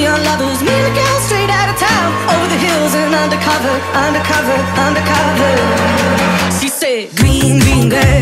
neon lovers, meet the girl straight out of town, over the hills and undercover, undercover, undercover. She said, Green, green girl.